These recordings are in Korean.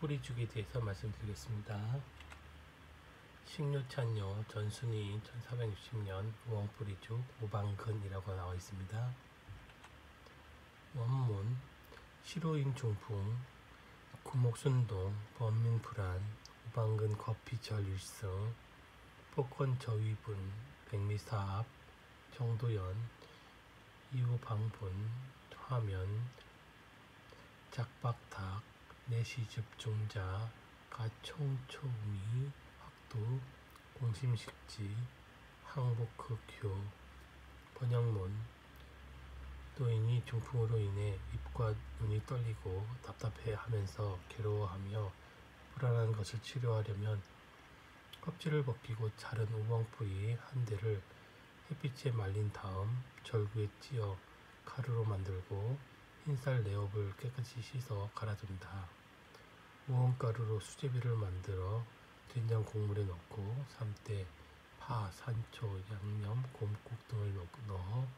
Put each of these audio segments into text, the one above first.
뿌리죽에 대해서 말씀드리겠습니다. 식료찬요 전순위 1460년 우엉 뿌리죽 우방근이라고 나와 있습니다. 원문 시로임 중풍 구목순동 범민불안 우방근 거피절 일성 폭건 저위분 백미사압 정도연 이후 방분 화면 작박탁 내시집중자 가총초미 확도 공심식지 항복흑효 번역문 노인이 중풍으로 인해 입과 눈이 떨리고 답답해하면서 괴로워하며 불안한 것을 치료하려면 껍질을 벗기고 자른 우엉뿌리 한 대를 햇빛에 말린 다음 절구에 찧어 가루로 만들고 흰쌀 네업을 깨끗이 씻어 갈아둔다. 우엉가루로 수제비를 만들어 된장 국물에 넣고 삶때 파, 산초, 양념, 곰국 등을 넣어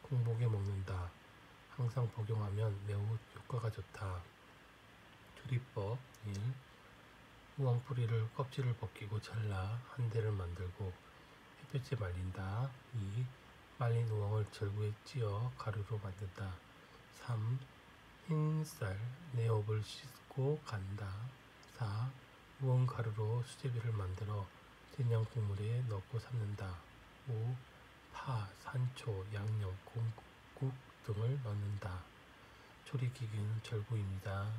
공복에 먹는다. 항상 복용하면 매우 효과가 좋다. 조리법 1. 우엉 뿌리를 껍질을 벗기고 잘라 한 대를 만들고 햇볕에 말린다. 2. 말린 우엉을 절구에 찧어 가루로 만든다. 3. 흰쌀 네업을 씻고 간다. 4. 우엉 가루로 수제비를 만들어 된장 국물에 넣고 삶는다. 5. 파, 산초, 양념, 곰국 등을 넣는다. 조리기기는 절구입니다.